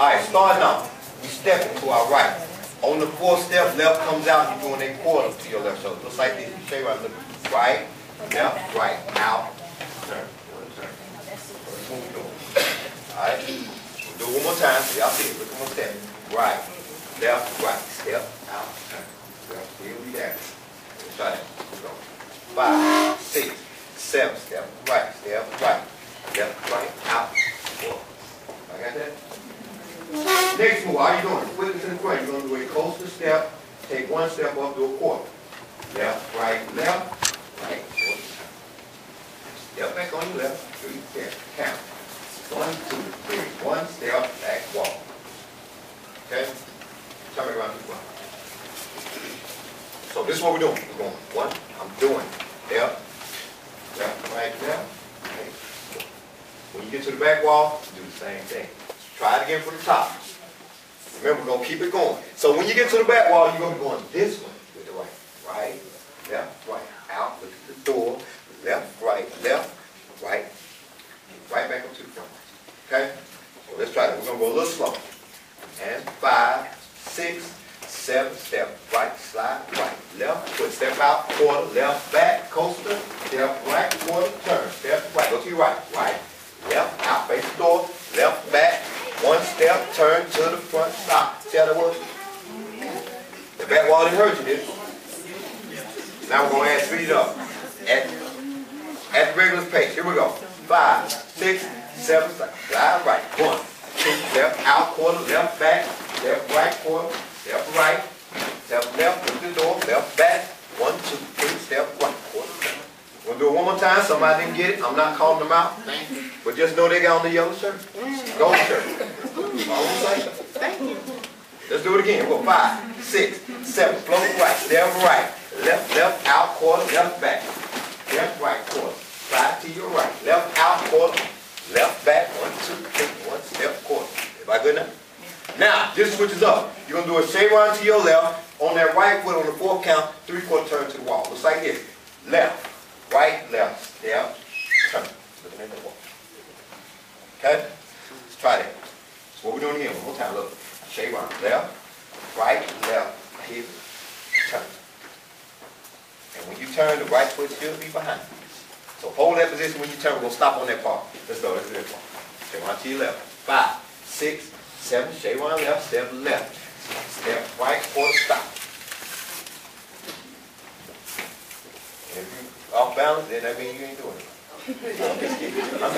All right, starting out, we step to our right. On the fourth step, left comes out, you're doing a quarter to your left shoulder. Looks like this. You stay right, look. Right, left, right, out, turn, turn. We doing. All right, we'll do it one more time so y'all see it. Look at one step. Right, left, right, step, out, turn. Left, still be there. Let's try that. Go. Five, six, seven, step right, step right, left, right, out, four. I got that? Next move, how you doing? Is in front. You're gonna do a coaster step. Take one step up, to a quarter. Left, right, left, right, quarter. Step back on your left, three steps, count. One, two, three. One step, back, walk. Okay? Turn me around to the. So this is what we're doing. We're going one, I'm doing left, left, right, left, right. When you get to the back wall, do the same thing. Again from the top. Remember, we're going to keep it going. So when you get to the back wall, you're going to be going this way with the right. Right, left, right. Out, look at the door. Left, right, left, right. Right back up to the front. Okay? So let's try that. We're going to go a little slow. And five, six, seven, step right, slide right, left, foot, step out, quarter, left, back, coaster, step right, quarter, turn, step right, go to your right, right, left, out, face the door, left, back, one step, turn to the front, stop. See how that works? The back wall didn't hurt you, did it? Now we're going to add speed up. At, at the regular pace. Here we go. Five, six, seven, slide right. One, two, left, out, quarter, left, back, left, right, quarter, left, right, step left, to the door, left, back. One, two, three, step right, quarter, left. We'll do it one more time. Somebody didn't get it. I'm not calling them out. But just know they got on the yellow shirt. Gold shirt. All I'm saying. Let's do it again. We'll go five, six, seven, float right, step right, left, left, out, quarter, left, back, left, right, quarter, slide to your right, left, out, quarter, left, back, one, two, three, one, step, quarter. Am I good now? Now, this switches up. You're going to do a chevron to your left, on that right foot on the fourth count, three-quarter turn to the wall. Looks like this. Left, right, left, step, turn. Looking at the wall. Okay? Let's try that. What we're doing again. One more time. Look. Chevron. Left, right, left, hip, turn. And when you turn, the right foot should be behind. So hold that position when you turn. We're going to stop on that part. Let's go. Let's do this one. Chevron to your left. Five, six, seven. Chevron left, step left. Step right, quarter, stop. If you off balance, then that means you ain't doing it. I'm just kidding. I'm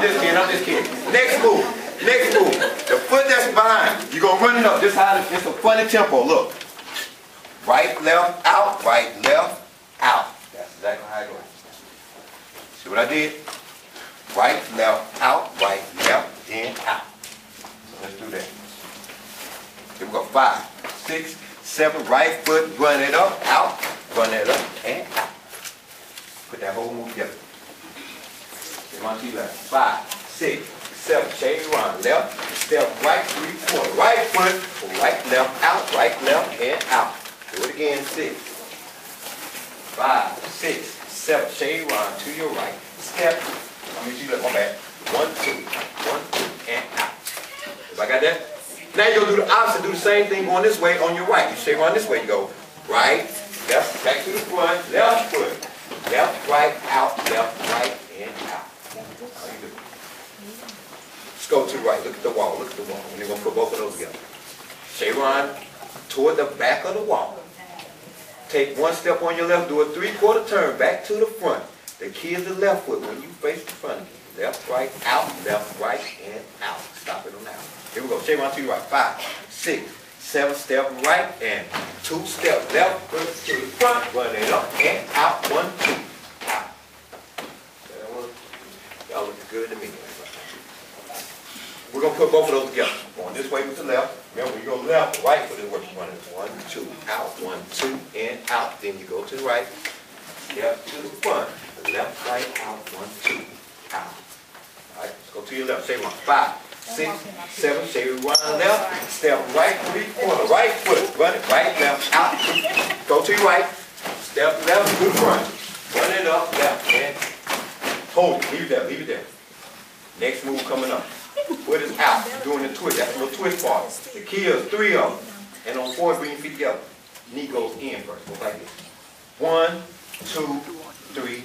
just kidding. I'm just kidding. Next move. Next move. The foot that's behind, you're going to run it up. This how it's a funny tempo. Look. Right, left, out. Right, left, out. That's exactly how it goes. See what I did? Right, left, out. Right, left, then out. So let's do that. Here we go. Five, six, seven. Right foot, run it up, out. Run it up, and out. Put that whole move together. Five, six, seven. Change around. Left, step right, three, quarter. Right foot, right, left, out, right, left, and out. Do it again. Six, five, six, seven. Change around to your right. Step. I mean, you left. My bad. One, two, one, two, and out. Everybody got that? Now you're gonna do the opposite. Do the same thing going this way on your right. You shake around this way. You go right, left, back to the front, left foot. Left, right, out, left, right, and out. How you do? Let's go to the right. Look at the wall. Look at the wall. And you're going to put both of those together. Chevron toward the back of the wall. Take one step on your left. Do a three-quarter turn back to the front. The key is the left foot when you face the front. Left, right, out, left, right, and out. Stop it on out. Here we go. Chevron to your right. Five, six, seven, step right, and two step left, foot to the front, run it up and out, one, two, out. Y'all looking good to me. We're gonna put both of those together. Going this way with the left. Remember, you go left, right foot is working. Running one, two, out, one, two, and out. Then you go to the right, step to the front, left, right, out, one, two, out. All right, let's go to your left. Say one, five, six, seven, say one left, step right, three quarter, right foot, run it, right, left, out, go to your right, step left to the front, run it up, left, and hold it, leave it there, leave it there. Next move coming up. Foot his out, doing the twist, that's a little twist part. The key is three of them. And on four, bring your feet together. Knee goes in first, goes like this. One, two, three,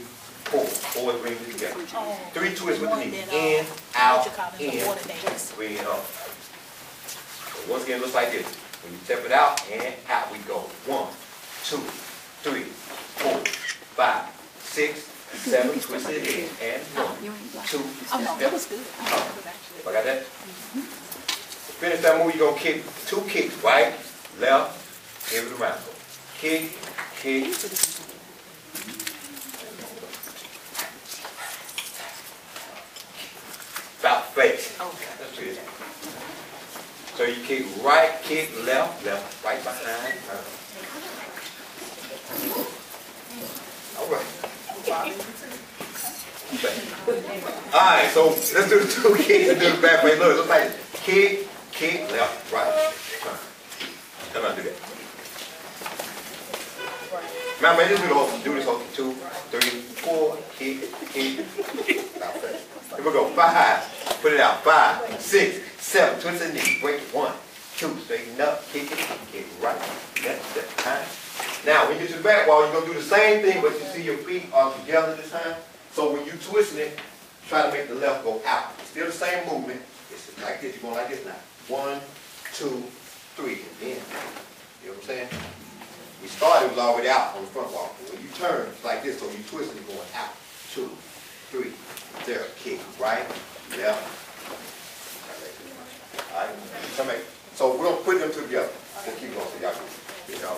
four. Four bring it together. Three twists with the knee. In, out, in, bring it up. So once again, it looks like this. When you step it out and out we go. One, two, three, four, five, six, seven, twist it in. And one, two, Oh, no, step. that was good. I got that? Finish that move, you're gonna kick two kicks, right, left, give it around. Kick, kick, about face. That's it. So you kick right, kick left, left, right behind. uh. All right. All right, so let's do the two kicks and do the back way. Look, it looks like kick, kick, left, right. Come on, do that. Remember, just do the whole, do this whole two, three, four, kick, kick. Here we go. Five, put it out. Five, six, seven, twist the knee, break it. One, two, straighten up, kick it, kick right, left, step behind. Now, when you get to you're gonna do the same thing, but you see your feet are together this time. So when you twisting it, try to make the left go out. It's still the same movement. It's like this. You're going like this now. One, two, three, and then. You know what I'm saying? We started, was already out on the front wall. But when you turn, it's like this, so you twist it, going out. Two, three, there, kick, right, left. All right, come back. So we're gonna put them together. We'll keep going, so y'all can get y'all.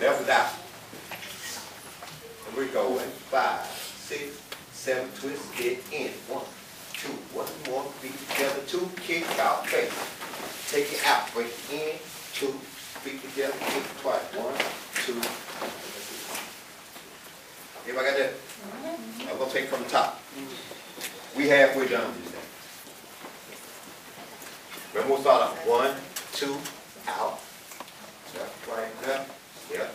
Left is out. And we go in five, six, seven, twist get in. One, two, one more, feet together, two, kick out, face. Take it out, break it in, two, feet together, kick twice. One, two. Everybody got that? I'm gonna take from the top. We halfway done this thing. Remember we'll start off, one, two, out. Step right, left, step.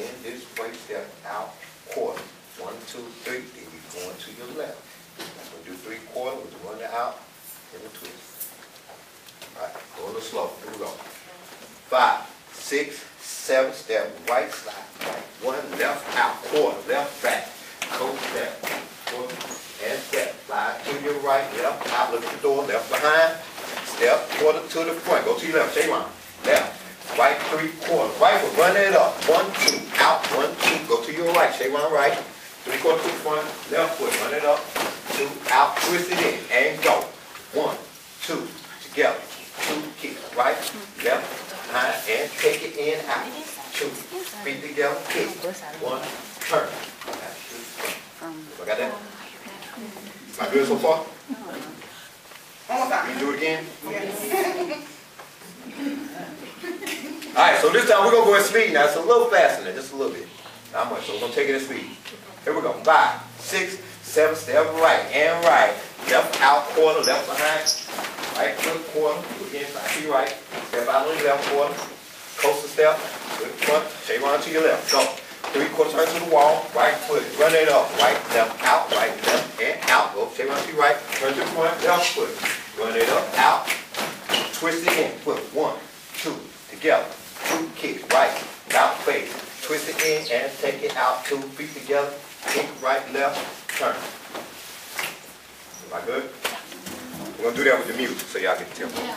Again, this way, step out, quarter. One, two, three, then you going to your left. We'll do three quarter, we'll run it out, and we twist. All right, go a little slow, here we go. Five, six, seven, step right side, one, left out, quarter, left back, coast step, quarter, and step, slide to your right, left out, look at the door, left behind, step, quarter to the front, go to your left, shake around, left, right, three quarters, right, foot, run it up, one, two, one, two, go to your right, shake around right, three quarters to the front, left foot, run it up, two, out, twist it in, and go, one, two, together, two, kick, right, left, behind, and take it in, out, two, feet together, kick, one, turn. I got that? Am I good so far? One more time. You do it again? All right, so this time we're gonna go at speed now. It's a little faster than just a little bit. Not much, so we're gonna take it in speed. Here we go. Five, six, seven, step right and right. Left out quarter, left behind. Right foot quarter, again, back to right. Step out on your left quarter. Coaster step, good front, shake around to your left. Go. Three quarter turn to the wall, right foot, run it up, right, left, out, right, left, and out. Go, shake around to your right, turn to the front, left foot, run it up, out. Twist it in, foot, one, two, together. Two kicks, right, out, face. Twist it in and take it out, two feet together. Kick, right, left, turn. Am I good? We're gonna do that with the music, so y'all can tell me.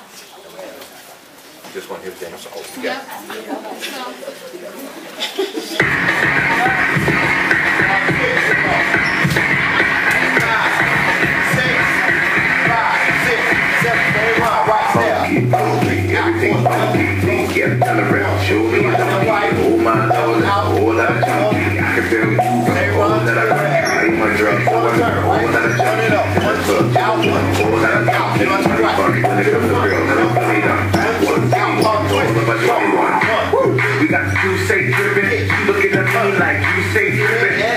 Just want to hear the dance, so, yeah. Get turn around, show me how to hold my nose, hold that junkie. I can feel you, hold that I ain't my drug, hold that hold that junkie. Hold that junkie, money funky when it comes to girls, and I'm really done. One, two, all my 21. We got two say drippin', she looking at me like you say drippin'.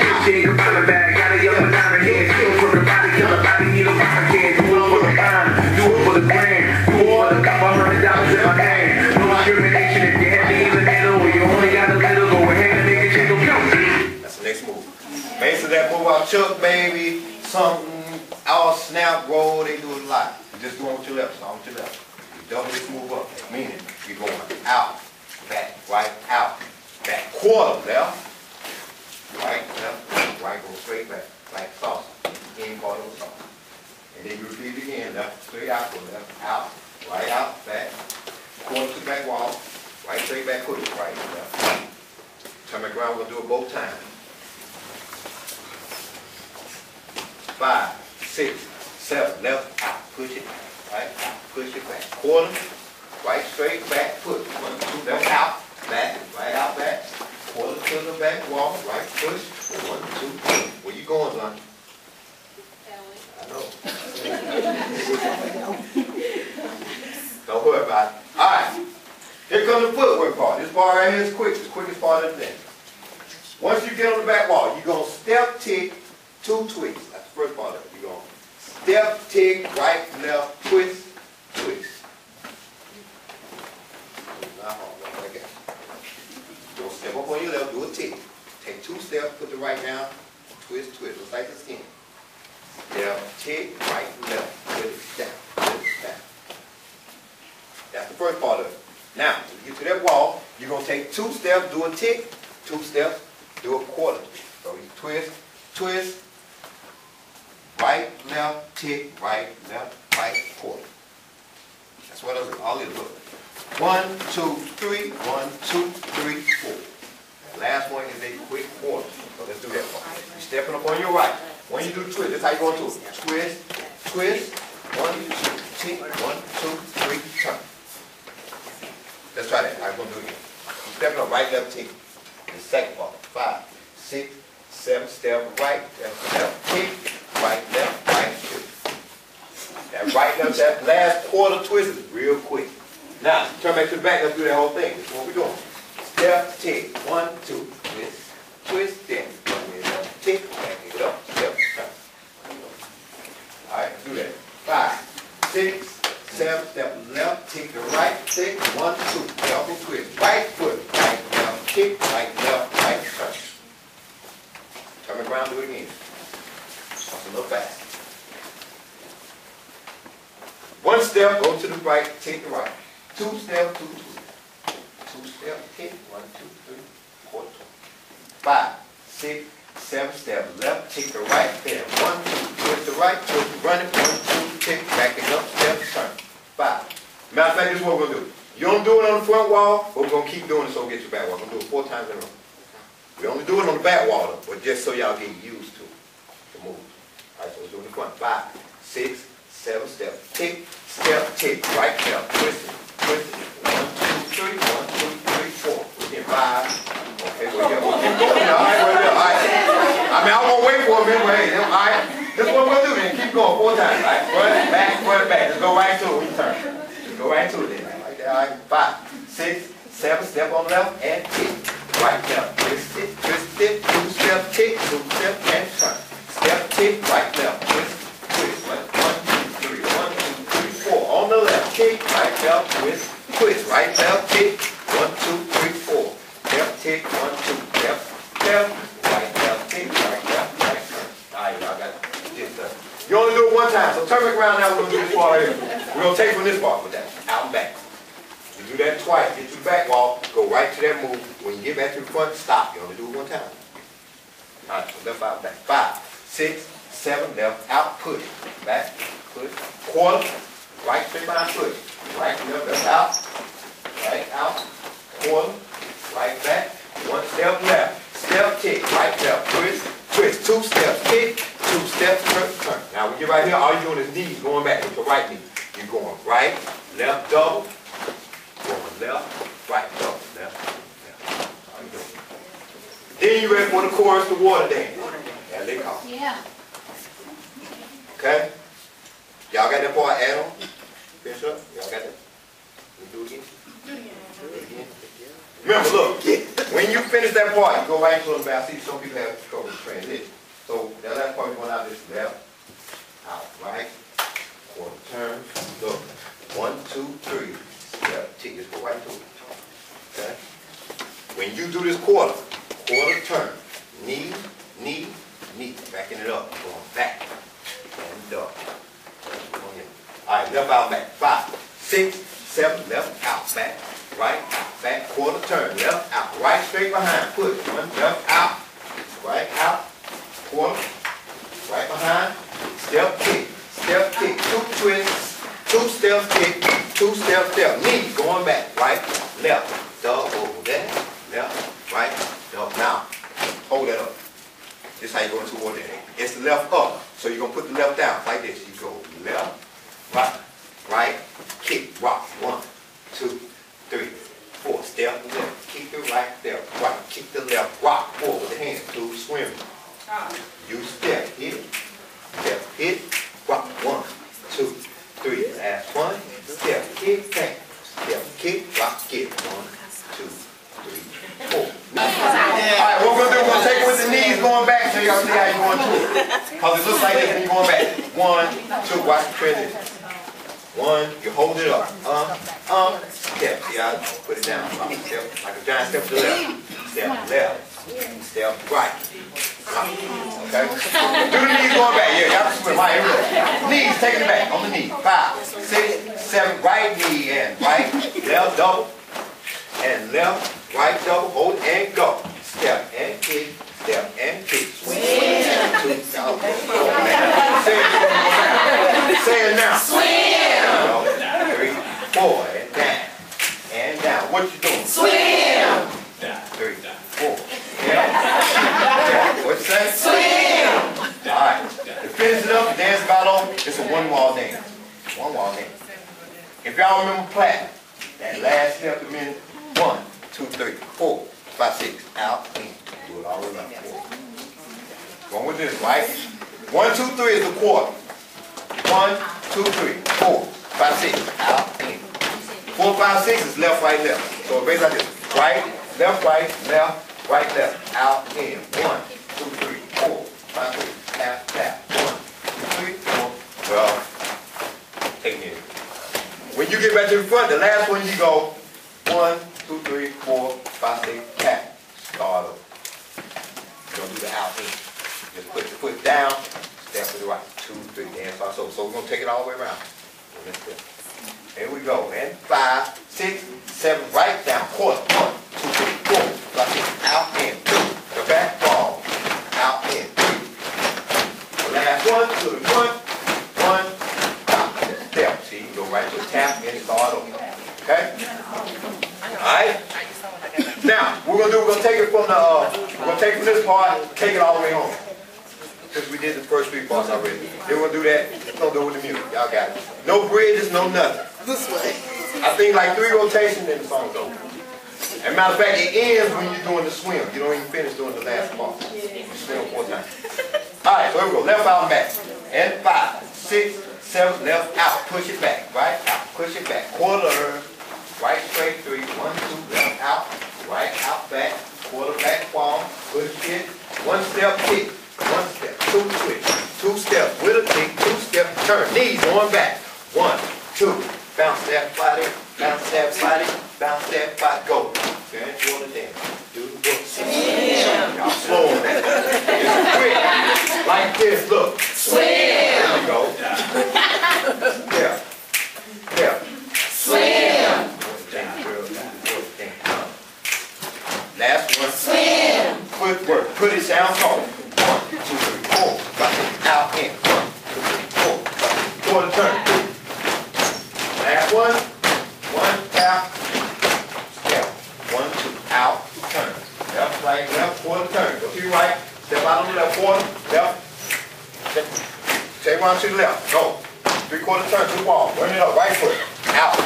I'll chuck, baby, something, all snap, roll, they do it a lot. You just on with your left, start with your left. You double this move up, meaning you're going out, back, right, out, back, quarter left, right, left, right, go straight back, like salsa, in part of the. And then you repeat again, left, straight out, go left, out, right, out, back, quarter to the back wall, right, straight back, push, right, left. Turn back around, we'll do it both times. Five, six, seven, left, out, push it, right, out, push it back, quarter, right, straight, back, foot, one, two, left, out, back, right, out, back, quarter to the back wall, right, push, one, two, three. Where you going, son? I know. Don't worry about it. All right. Here comes the footwork part. This part right here is quick. It's the quickest part of the thing. Once you get on the back wall, you're going to step, tick, two twists. First part of it. You're going step, tick, right, left, twist, twist. Not hard, like that. You're step up on your left, do a tick. Take two steps, put the right down, twist, twist, just like the skin. Step, tick, right, left, twist, down, twist, down. That's the first part of it. Now, when you get to that wall, you're gonna take two steps, do a tick, two steps, do a quarter. So you twist, twist, right, left, tick, right, left, right, quarter. That's what it- all it looks. One, two, three, one, two, three, four. The last one is a quick quarter. So let's do that one. You're stepping up on your right. When you do twist, that's how you go into it. Twist, twist, one, two, tick, one, two, three, turn. Let's try that. I'm gonna do it again. Stepping up right, left, tick. The second part. Five, six, seven, step right, left, left, tick, right, left, right. That right, left, that last quarter twist is real quick. Now, turn back to the back, let's do that whole thing. This is what we're doing. Step, tick, one, two, twist, twist, then, one, left, tick, back it up, step, turn. All right, do that. Five, six, seven, step left, tick the right, tick, one, two, double twist, right foot, right, left, kick, right, left, right, turn. Turn around, do it again. A little fast. One step, go to the right, take the right. Two step, two, two. Two step, tick, one, two, three, quarter. Five, six, seven, step left, take the right, there. One, two, twist the right, twist, run it, one, two, tick, back it up, step, turn. Five. Matter of fact, this is what we're gonna do. You don't do it on the front wall, but we're gonna keep doing it so we get your back wall. We're gonna do it four times in a row. We only do it on the back wall, but just so y'all get used to the move. Right, so let's do it in the front. Five, six, seven, step, tick, step, tick, right, left, twist it, twist it. One, two, three, one, two, three, four. We get five. Okay, well, yeah, we'll keep going. All right, well, all right. I mean, I won't wait for a minute, but hey, all right. This is what we'll do then. Keep going four times. All right, front, back, front, back. Just go right to it when you turn. Just go right to it then. Like that. All right, five, six, seven, step on left, and tick. Right, left, twist it, twist it, two step, tick, two step, and turn. Step, tick, right, left, twist, twist. One, one, two, three, one, two, three, four. On the left, tick, right, left, twist, twist. Right, left, tick, one, two, three, four. Left, tick, one, two, left, left, right, left, tick, right, left, right. All right, y'all got this done. You only do it one time, so turn back around now, we're gonna do this part here. We're gonna take from this part with that, out and back. You do that twice, get to back wall, go right to that move. When you get back to the front, stop. You only do it one time. All right, so left out, back. Five, six, seven, left, out, push. Back, push, quarter, right, straight behind, push. Right, left, left, out, right, out, quarter, right, back, one step left. Step, kick, right, left, twist, twist, two steps, kick, two steps, turn, turn. Now, when you're right here, all you're doing is knees going back with your right knee. You're going right, left, double, Going left, right, double, left, left. How you doing? Then you ready for the chorus, the water dance. As they call it. Yeah. Okay? Y'all got that part add on? Finish up? Y'all got that? We do it again? Do it again? Remember, look, when you finish that part, you go right to the back. See, some people have trouble with transition. So that last part, going out this left, out, right, quarter turn, look, one, two, three, step, tick, just go right it. Okay? When you do this quarter, quarter turn, knee, knee, knee, backing it up, going back, and up, All right, left out back. Five, six, seven, left out back, right out back, quarter turn, left out, right straight behind, push, one, left out, right out, quarter, right behind, step kick, step kick, two twists, two step kick, two step step, knee going back, right, left, double that, left, right, double, now, hold that up. This how you go into order. It's the left up, so you're gonna put the left down like this. You go left, right, right, kick, rock. One, two, three, four. Step left, kick the right, step right, kick the left, rock forward with the hands. Two, swim. You step, hit, step, hit, rock. One, two, three. Last one. Step, kick, bang. Step, kick, rock, kick. One, two, three, four. Alright, what we're gonna do, we're gonna take it with the knees to it. Looks like you're going back. One, two, watch the transition. One, you hold it up. Uh, uh, step. See I put it down. Uh, Step, like a giant step to the left. Step left. Step right. Okay? Do the knees going back. Yeah, y'all swim. Right. Knees, taking it back. On the knee. Five, six, seven, right knee and right, left double and left, right double, hold and go. Step and kick, step and kick. Swing. Two, oh, man. Say it, say it now. Swim. Three, four, and down, and down. What you doing? Swim. Three, four. Yeah. yeah. What? Swim. All right. To finish it up, dance battle, it's a one wall dance. One wall dance. If y'all remember Platt, that last step a minute, one, two, three, four, five, six, out, in. Do it all way around. Four. Going with this, right? One, two, three is the quarter. One, two, three, four, five, six, out, in. Four, five, six is left, right, left. So it's basically like this. Right, left, right, left, right, left, out, in. One, two, three, four, five, six, tap, tap. One, two, three, four. Well, take it. When you get back to the front, the last one you go one, two, three, four, five, six, tap. Start over. You don't do the out in. Just put your foot down, step to the right. Two, three, and start so. We're gonna take it all the way around. Here we go. And five, six, seven, right down. Quarter. One, two, three, four, five, six, out in. Two. The back ball. Out in. Three. Last one to the. One, out. Step. See, you go right to the tap and start over. Okay? Alright? Now, we're gonna do, we're gonna take it from the, uh, we're gonna take it from this part, take it all the way home. Since we did the first three parts already. We're gonna do that, gonna do it with the music. Y'all got it. No bridges, no nothing. This way. I think like three rotations and the song's over. And matter of fact, it ends when you're doing the swim. You don't even finish doing the last part. You swim four times. Alright, so here we go. Left out and back. And five, six, seven, left out. Push it back. Right out. Push it back. Quarter. Right straight three. One, two, left out. Right out back. Quarter back fall. Push it. One step kick. One step. Two switch. Two step with a kick. Two step turn. Knees going back. One, two. Bounce that body. Bounce that body. Bounce that body. Go. Turn your dance. Do the work. Y'all slow on that. It's quick. Like this. Look. Swim. There you go. Yeah. Yeah. Swim. Last one. Swim. Footwork. Put it down cold. One, two, three, out, in. Four, five, quarter turn. Last one. One, tap, step. One, two, out, turn. Left, right, left, quarter turn. Go to your right. Step out on the left quarter. Left. Step. One to the left. Go. Three quarter turn to the wall. Run it up. Right foot. Out.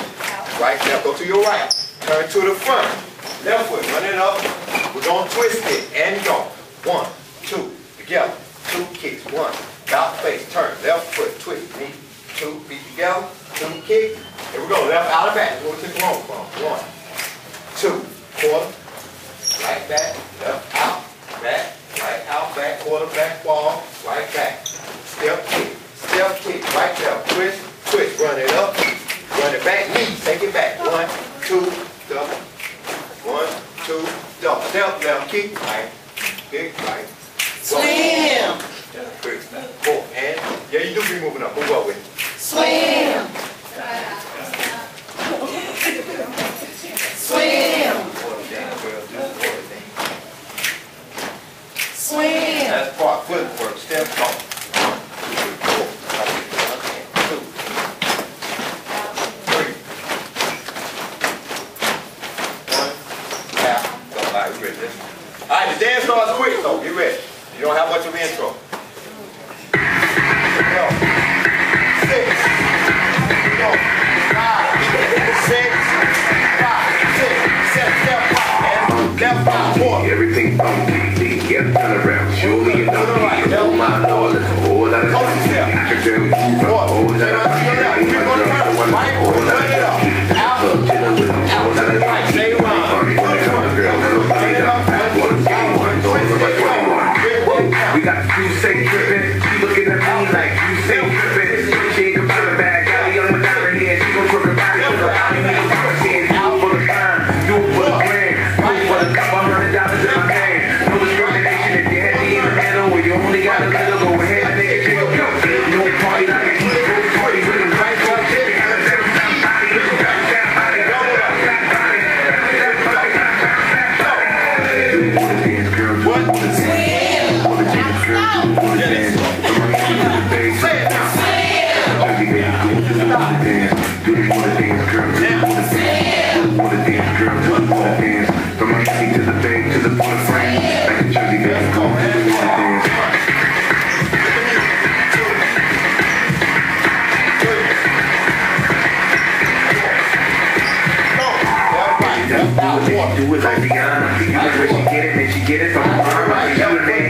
Right, left. Go to your right. Turn to the front. Left foot. Run it up. We're going to twist it and go. One, two, together. Two kicks. One. About face. Turn. Left foot. Twist. Knee. Two. Feet together. Two kick. Here we go. Left out of back. Going to take wrong from. One, two, quarter. Right back. Left out. Back. Right out. Back. Quarter back. Ball. All right, the dance starts quick though. Get ready. You don't have much of an intro. Everything say good All right, coming in.